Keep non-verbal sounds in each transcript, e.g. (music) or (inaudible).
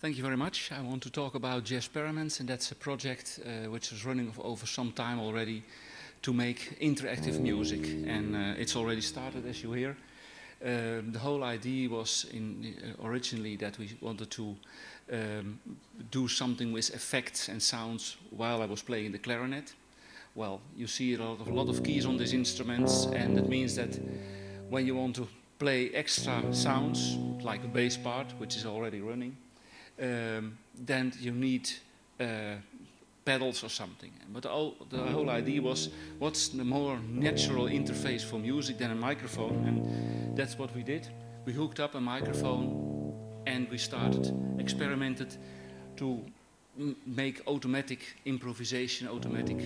Thank you very much. I want to talk about Jazzperiments, and that's a project uh, which is running over some time already to make interactive music. And uh, it's already started, as you hear. Uh, the whole idea was in, uh, originally that we wanted to um, do something with effects and sounds while I was playing the clarinet. Well, you see a lot of, a lot of keys on these instruments, and it means that when you want to play extra sounds, like a bass part, which is already running, um, then you need uh, pedals or something. But all, the whole idea was, what's the more natural interface for music than a microphone? And that's what we did. We hooked up a microphone and we started, experimented to make automatic improvisation, automatic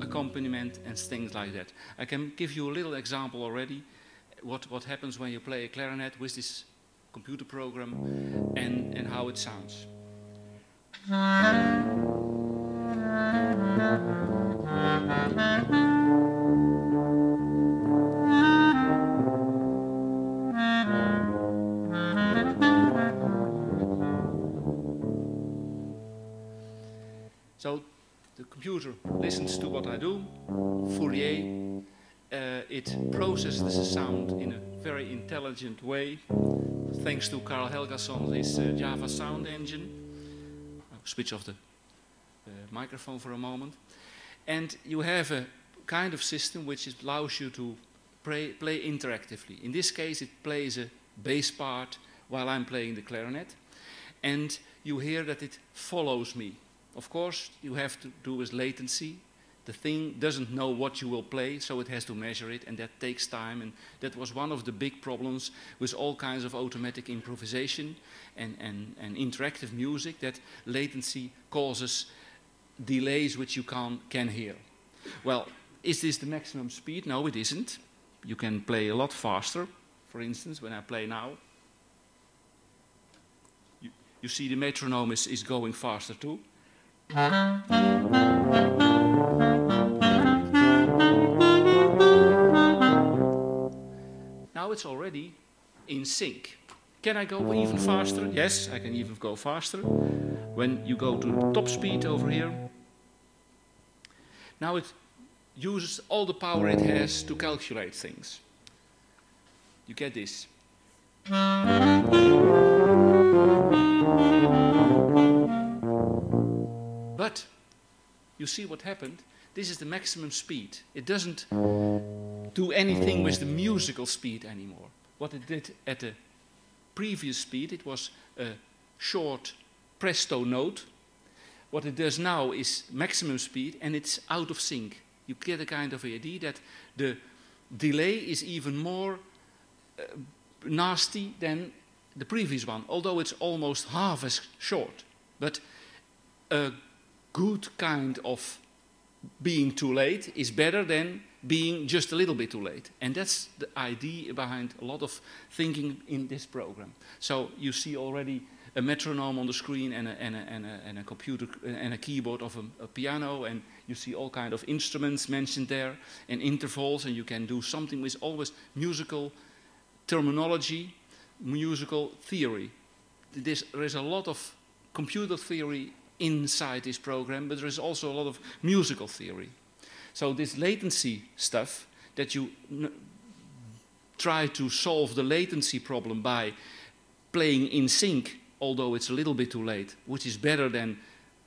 accompaniment and things like that. I can give you a little example already, what, what happens when you play a clarinet with this computer program and, and how it sounds. So the computer listens to what I do, Fourier, uh, it processes the sound in a very intelligent way, thanks to Karl Helgason, his uh, Java sound engine. I'll switch off the uh, microphone for a moment. And you have a kind of system which allows you to play, play interactively. In this case, it plays a bass part while I'm playing the clarinet. And you hear that it follows me. Of course, you have to do with latency the thing doesn't know what you will play, so it has to measure it, and that takes time. And that was one of the big problems with all kinds of automatic improvisation and, and, and interactive music, that latency causes delays which you can, can hear. Well, is this the maximum speed? No, it isn't. You can play a lot faster. For instance, when I play now, you, you see the metronome is, is going faster too. Now it's already in sync. Can I go even faster? Yes, I can even go faster. When you go to top speed over here, now it uses all the power it has to calculate things. You get this. But you see what happened? This is the maximum speed. It doesn't do anything with the musical speed anymore. What it did at the previous speed, it was a short presto note. What it does now is maximum speed and it's out of sync. You get a kind of idea that the delay is even more uh, nasty than the previous one, although it's almost half as short. But a good kind of being too late is better than being just a little bit too late. And that's the idea behind a lot of thinking in this program. So you see already a metronome on the screen and a, and a, and a, and a computer and a keyboard of a, piano and you see all kind of instruments mentioned there and intervals and you can do something with always musical terminology, musical theory. There's, there is a lot of computer theory inside this program, but there is also a lot of musical theory. So this latency stuff that you try to solve the latency problem by playing in sync, although it's a little bit too late, which is better than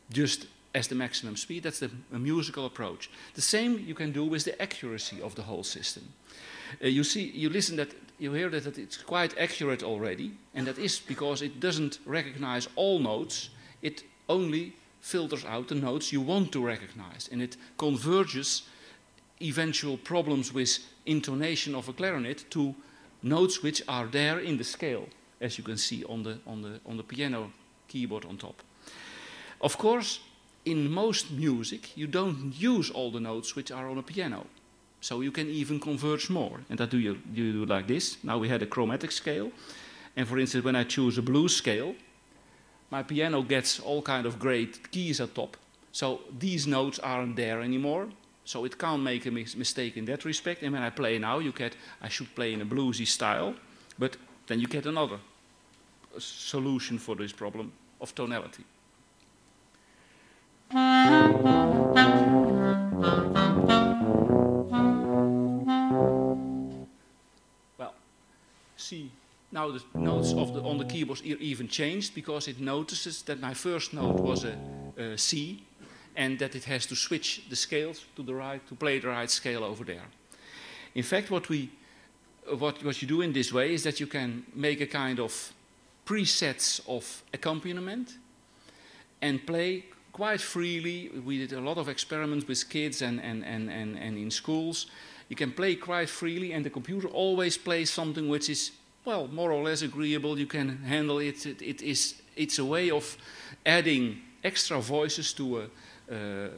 just as the maximum speed. That's the musical approach. The same you can do with the accuracy of the whole system. Uh, you see, you listen that you hear that, that it's quite accurate already, and that is because it doesn't recognize all notes. It only filters out the notes you want to recognize and it converges eventual problems with intonation of a clarinet to notes which are there in the scale as you can see on the, on the, on the piano keyboard on top. Of course, in most music you don't use all the notes which are on a piano. So you can even converge more. And that do you, you do like this. Now we had a chromatic scale. And for instance, when I choose a blues scale, my piano gets all kind of great keys at top. So these notes aren't there anymore. So it can't make a mis mistake in that respect. And when I play now, you get, I should play in a bluesy style, but then you get another solution for this problem. of tonality. Well, see, now the notes of the, on the keyboards even changed because it notices that my first note was a, a C and that it has to switch the scales to the right to play the right scale over there. In fact, what we what, what you do in this way is that you can make a kind of presets of accompaniment and play quite freely. We did a lot of experiments with kids and, and, and, and, and in schools. You can play quite freely, and the computer always plays something which is, well, more or less agreeable. You can handle it. It, it is, it's a way of adding extra voices to a, uh,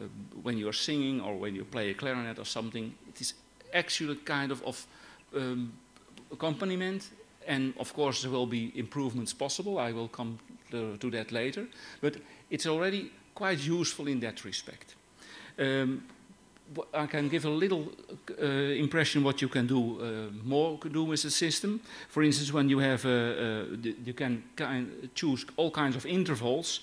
when you're singing or when you play a clarinet or something. It is actually kind of, of um, accompaniment. And of course, there will be improvements possible. I will come to, that later. But it's already quite useful in that respect. Um, I can give a little uh, impression what you can do uh, more do with the system. For instance, when you have, uh, uh you can kind choose all kinds of intervals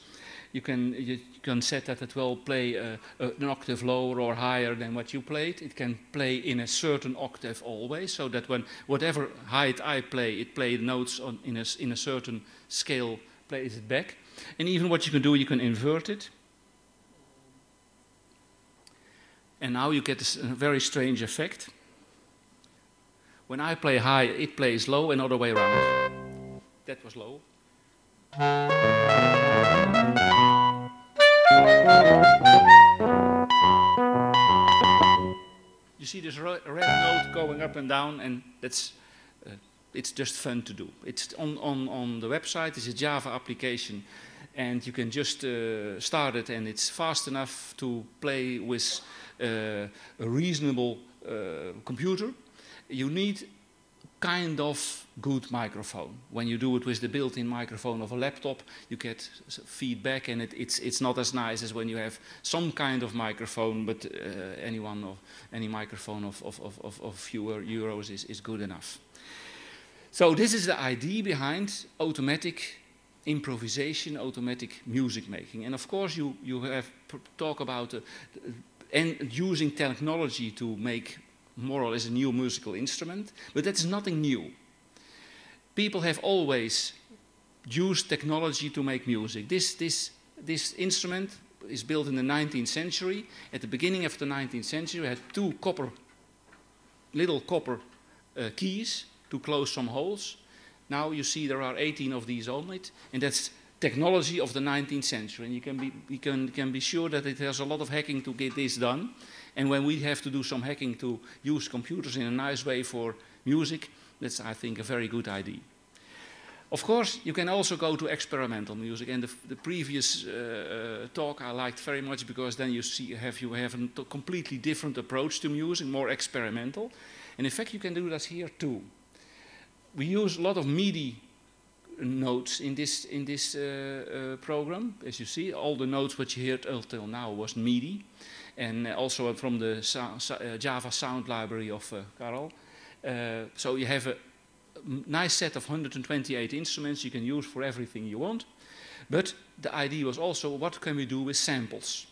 you can, you can set that it will play uh, an octave lower or higher than what you played. It can play in a certain octave always, so that when whatever height I play, it plays notes on, in, a, in a certain scale, plays it back. And even what you can do, you can invert it. And now you get a very strange effect. When I play high, it plays low, and other way around. That was low. You see this red note going up and down, and that's uh, it's just fun to do. It's on, on, on the website. It's a Java application, and you can just uh, start it, and it's fast enough to play with uh, a reasonable uh, computer. You need kind of good microphone. When you do it with the built-in microphone of a laptop, you get feedback, and it, it's it's not as nice as when you have some kind of microphone. But uh, anyone of any microphone of of, of, of fewer euros is, is good enough. So this is the idea behind automatic improvisation, automatic music making, and of course you you have talk about uh, and using technology to make more or less a new musical instrument, but that's nothing new. People have always used technology to make music. This, this, this instrument is built in the 19th century. At the beginning of the 19th century, we had two copper, little copper uh, keys to close some holes. Now you see there are 18 of these on it, and that's technology of the 19th century. And you can be, you can, can be sure that it has a lot of hacking to get this done. And when we have to do some hacking to use computers in a nice way for music, that's, I think, a very good idea. Of course, you can also go to experimental music, and the, the previous uh, uh, talk I liked very much because then you see have you have a completely different approach to music, more experimental, and in fact you can do that here too. We use a lot of MIDI notes in this in this uh, uh, program, as you see. All the notes what you heard until now was MIDI, and also from the uh, Java sound library of uh. Uh, so you have a nice set of 128 instruments you can use for everything you want. But the idea was also what can we do with samples?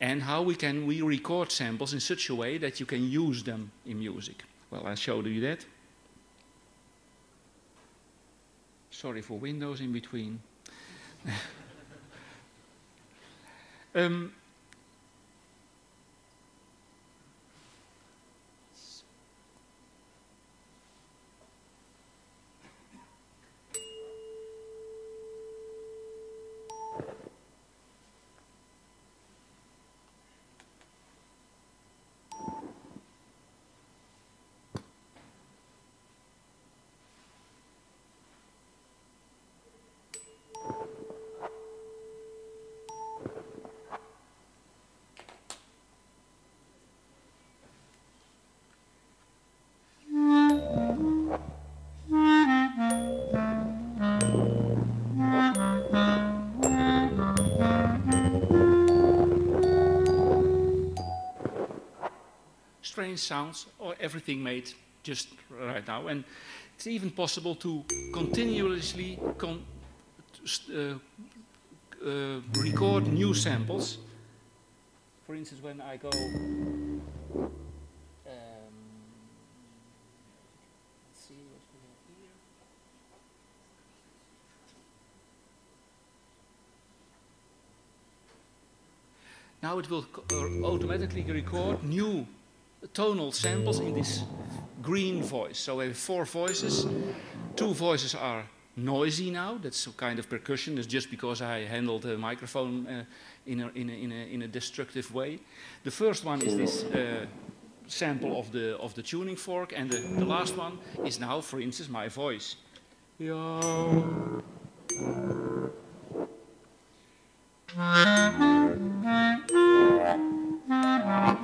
And how we can we record samples in such a way that you can use them in music. Well, I showed you that. Sorry for windows in between. (laughs) um, sounds or everything made just right now. And it's even possible to continuously con uh, uh, record new samples. For instance, when I go. Um. Now it will uh, automatically record new tonal samples in this green voice. So we have four voices. Two voices are noisy now. That's a kind of percussion. It's just because I handled the microphone uh, in, a, in, a, in, a, in a destructive way. The first one is this uh, sample of the, of the tuning fork, and the, the last one is now, for instance, my voice. Yo. And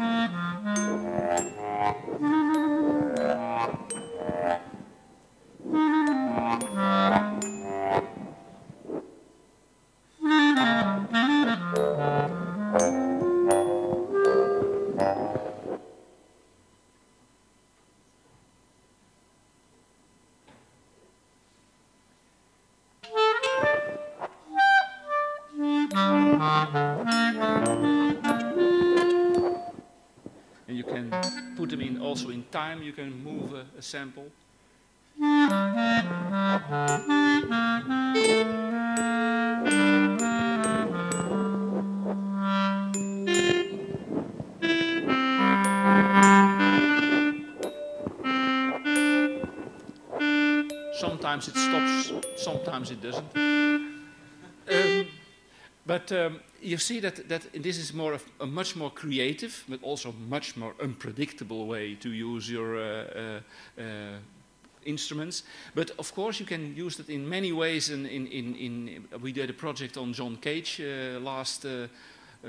can put them in also in time, you can move a, a sample. Sometimes it stops, sometimes it doesn't. But um, you see that, that this is more of a much more creative, but also much more unpredictable way to use your uh, uh, uh, instruments. But of course, you can use it in many ways. In, in, in, in we did a project on John Cage uh, last uh, uh,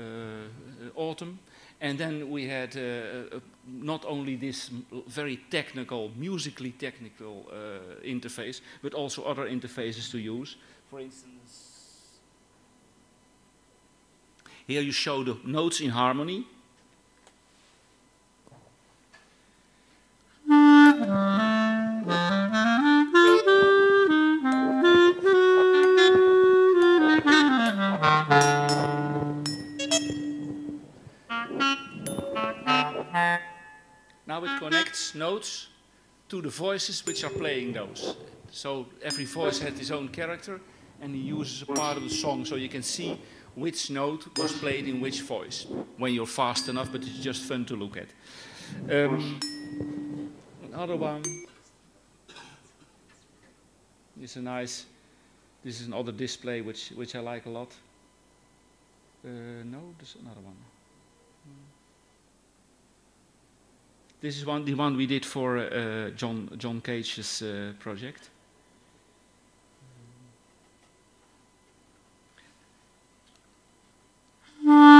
autumn, and then we had uh, not only this very technical, musically technical uh, interface, but also other interfaces to use. For instance. Here you show the notes in harmony. Now it connects notes to the voices which are playing those. So every voice had its own character and he uses a part of the song so you can see which note was played in which voice when you're fast enough, but it's just fun to look at. Um, another one. This is a nice. This is another display which which I like a lot. Uh, no, there's another one. This is one the one we did for uh, John John Cage's uh, project. John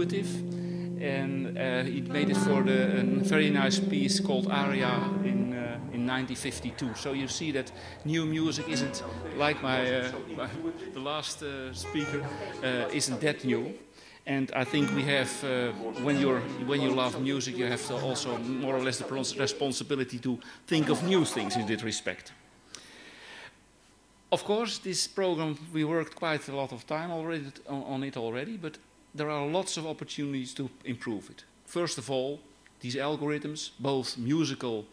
intuitive, and uh, he made it for the, a very nice piece called Aria in uh, in 1952. So you see that new music isn't like my, uh, my the last uh, speaker uh, isn't that new. And I think we have, uh, when you're when you love music, you have to also more or less the responsibility to think of new things in that respect. Of course, this program, we worked quite a lot of time already on it already, but there are lots of opportunities to improve it. First of all, these algorithms, both musical,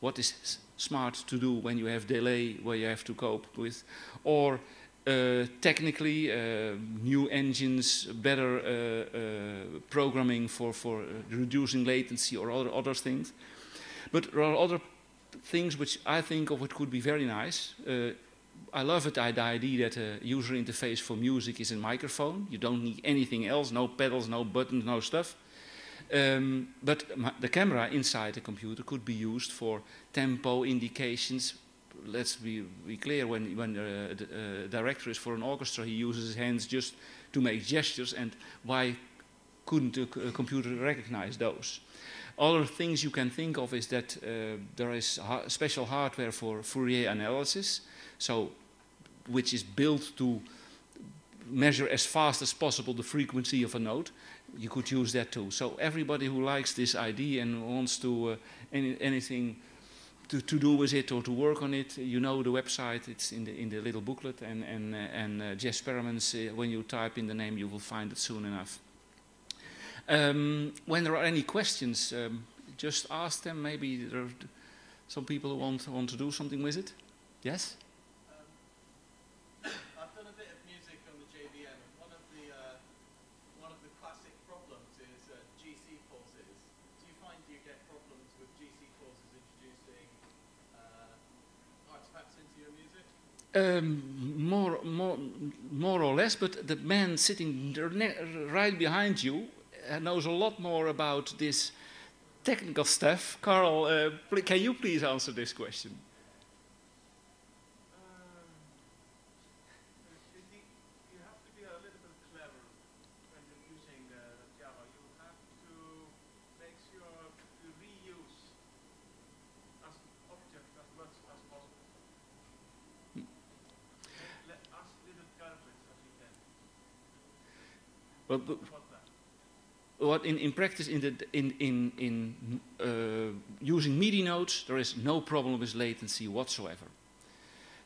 what is smart to do when you have delay, where you have to cope with, or uh, technically, uh, new engines, better uh, uh, programming for, for uh, reducing latency or other, other things. But there are other things which I think of it could be very nice. I love it, the idea that a user interface for music is a microphone. You don't need anything else, no pedals, no buttons, no stuff. Um, but the camera inside the computer could be used for tempo indications, let's be, be clear, when, when uh, the uh, director is for an orchestra, he uses his hands just to make gestures, and why couldn't a, a computer recognize those? Other things you can think of is that uh, there is ha special hardware for Fourier analysis, so which is built to measure as fast as possible the frequency of a note. You could use that too. So everybody who likes this idea and wants to uh, any, anything to, to do with it or to work on it, you know the website. It's in the in the little booklet and and uh, and uh, Jess. Uh, when you type in the name, you will find it soon enough. Um, when there are any questions, um, just ask them. Maybe there are some people who want want to do something with it. Yes. Um, more, more, more or less, but the man sitting right behind you uh, knows a lot more about this technical stuff. Karl, uh, can you please answer this question? Well, what in, in practice, in, the, in, in, in uh, using MIDI notes, there is no problem with latency whatsoever.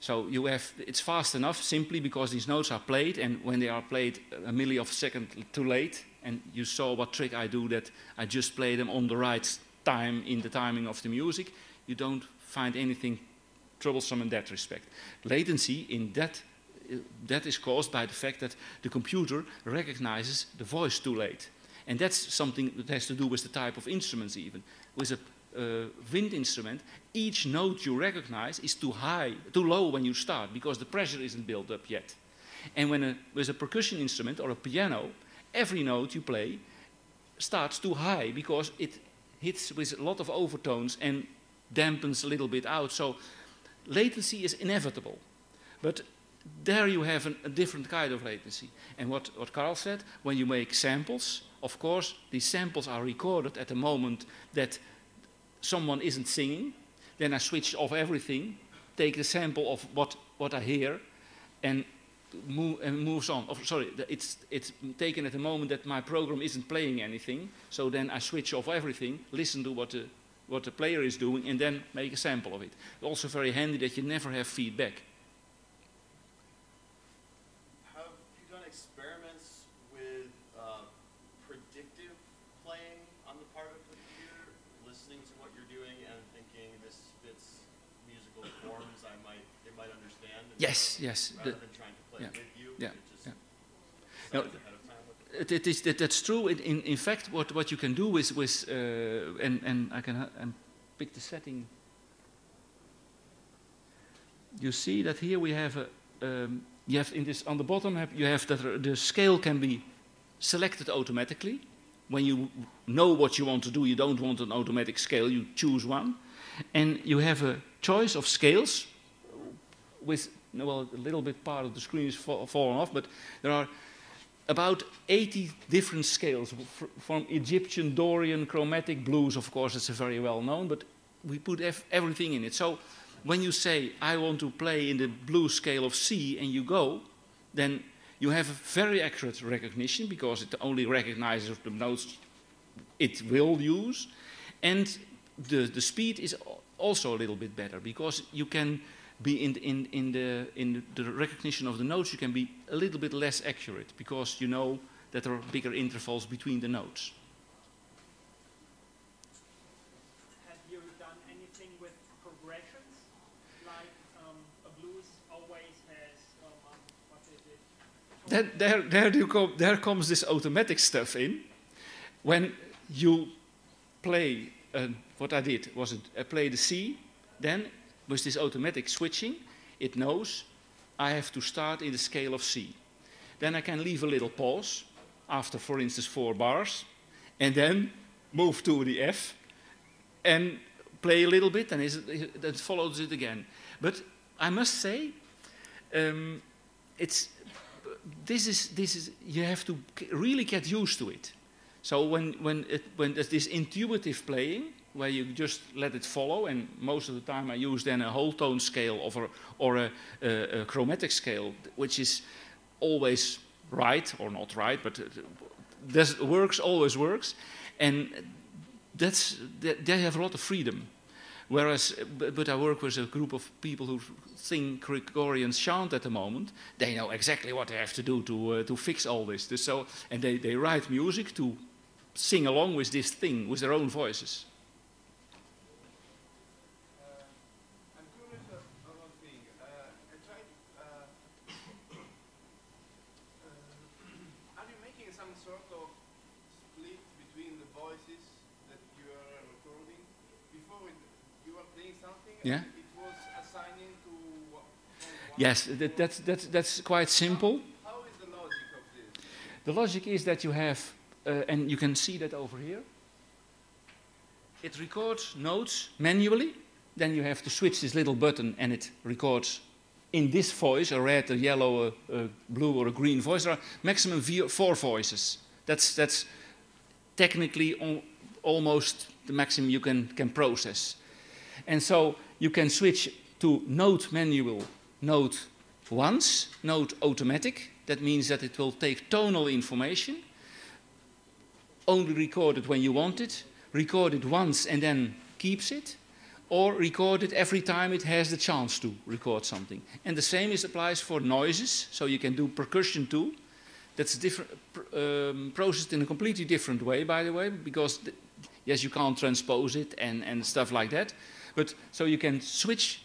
So you have, it's fast enough simply because these notes are played and when they are played a milli of a second too late, and you saw what trick I do that I just play them on the right time in the timing of the music, you don't find anything troublesome in that respect. Latency in that that is caused by the fact that the computer recognizes the voice too late. And that's something that has to do with the type of instruments even. With a uh, wind instrument, each note you recognize is too high, too low when you start because the pressure isn't built up yet. And when a, with a percussion instrument or a piano, every note you play starts too high because it hits with a lot of overtones and dampens a little bit out. So latency is inevitable. But there you have an, a different kind of latency. And what, what Karl said, when you make samples, of course, these samples are recorded at the moment that someone isn't singing. Then I switch off everything, take the sample of what, what I hear, and, move, and moves on. Oh, sorry, it's, it's taken at the moment that my program isn't playing anything. So then I switch off everything, listen to what the, what the player is doing, and then make a sample of it. Also very handy that you never have feedback. Yes, yes. The, yeah, yeah, yeah. No, it, it is that, that's true. In, in, in fact, what, what you can do is with uh, and and I can and pick the setting. You see that here we have a um, you have in this on the bottom have, you have that the scale can be selected automatically. When you know what you want to do, you don't want an automatic scale. You choose one, and you have a choice of scales with well, a little bit part of the screen is fa fallen off, but there are about 80 different scales from Egyptian, Dorian, chromatic, blues, of course, it's a very well known, but we put everything in it. So when you say, I want to play in the blues scale of C, and you go, then you have a very accurate recognition because it only recognizes the notes it will use. And the, the speed is also a little bit better because you can be in, in, in, the, in the recognition of the notes, you can be a little bit less accurate because you know that there are bigger intervals between the notes. Have you done anything with progressions? Like um, a blues always has, um, um what is it? That, there, there, you come, there comes this automatic stuff in. When you play, uh, what I did was it, I play the C, then with this automatic switching, it knows I have to start in the scale of C. Then I can leave a little pause after, for instance, four bars, and then move to the F and play a little bit, and then it follows it again. But I must say, um, it's this is this is you have to really get used to it. So when when it, when there's this intuitive playing where you just let it follow, and most of the time I use then a whole tone scale or a, or a, a, a chromatic scale, which is always right or not right, but this works always works, and that's they have a lot of freedom. Whereas, but I work with a group of people who sing Gregorian chant at the moment. They know exactly what they have to do to uh, to fix all this. So, and they, they write music to sing along with this thing with their own voices. Yeah. Yes, that, that's, that's, that's quite simple. How, how is the logic of this? The logic is that you have, uh, and you can see that over here. It records notes manually. Then you have to switch this little button and it records in this voice, a red, a yellow, a, a blue, or a green voice. There are maximum four voices. That's, that's technically almost the maximum you can, can process. And so you can switch to note manual, note once, note automatic. That means that it will take tonal information, only record it when you want it, record it once and then keeps it, or record it every time it has the chance to record something. And the same is applies for noises, so you can do percussion too. That's different, um, processed in a completely different way, by the way, because yes, you can't transpose it and, and stuff like that. But so you can switch,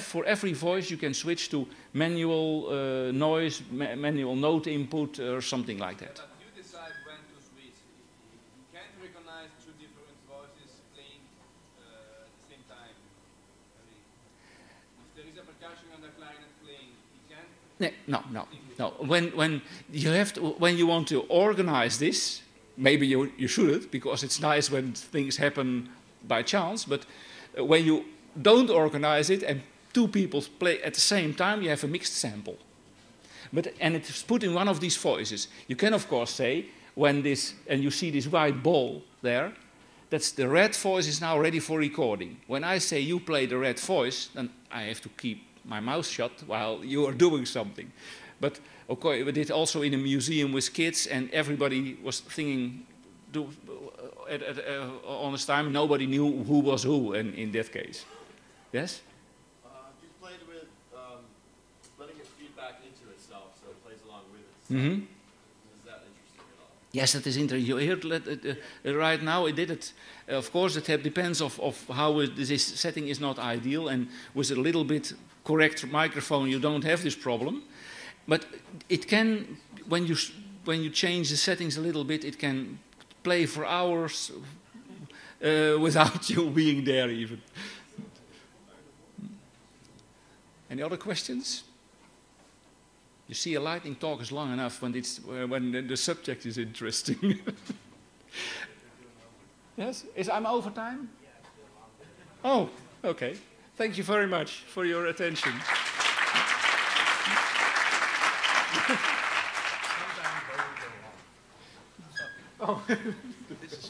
for every voice you can switch to manual uh, noise, ma manual note input or something like that. But you decide when to switch. You can't recognize two different voices playing uh, at the same time. I mean, if there is a percussion and a clarinet playing, you can't. No, no, no. When when you have to, when you want to organize this, maybe you you shouldn't because it's nice when things happen by chance, but when you don't organize it and two people play at the same time, you have a mixed sample. But, and it's put in one of these voices. You can, of course, say, when this, and you see this white ball there, that's the red voice is now ready for recording. When I say you play the red voice, then I have to keep my mouth shut while you are doing something. But okay, we did also in a museum with kids, and everybody was thinking, do, at, at uh, honest time, nobody knew who was who in, in that case. Yes? Uh, you played with um, letting it feed back into itself, so it plays along with itself. Mm -hmm. Is that interesting at all? Yes, that is interesting. You heard uh, uh, right now it did it. Uh, of course, it depends of, of how it, this setting is not ideal, and with a little bit correct microphone, you don't have this problem. But it can, when you when you change the settings a little bit, it can play for hours uh, without (laughs) you being there even. Any other questions? You see, a lightning talk is long enough when, it's, uh, when the, the subject is interesting. (laughs) yes? Is I'm over time? Oh, okay. Thank you very much for your attention. Oh. (laughs)